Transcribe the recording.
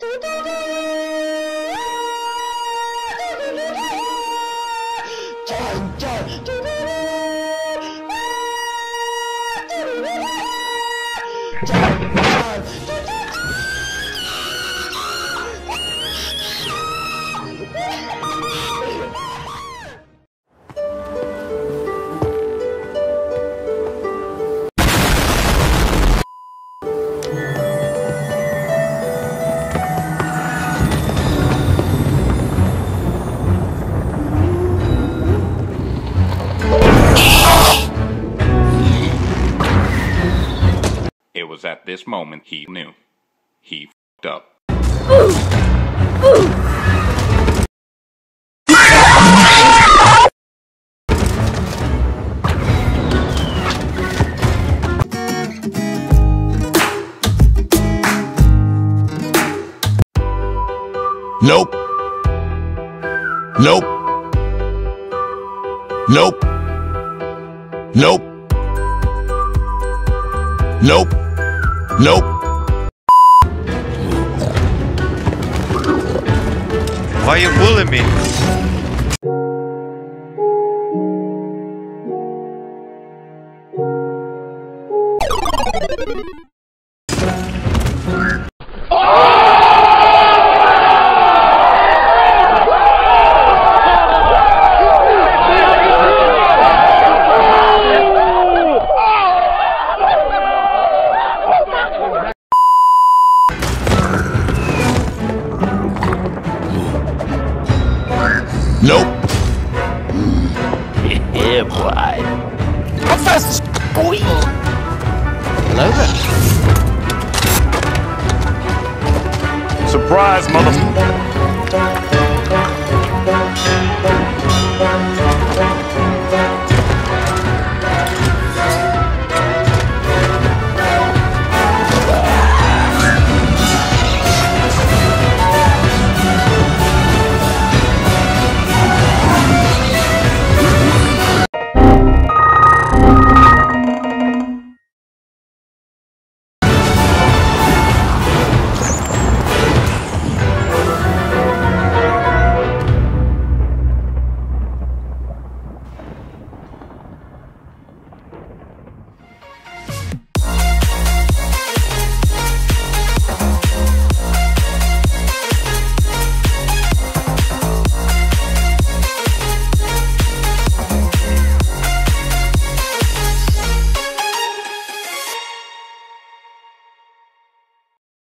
It was at this moment he knew. He fed up. Nope. Nope. Nope. Nope. Nope. Nope. Why you bully me? Nope. Yeah, boy. How fast is boy? Hello there. Surprise, mother.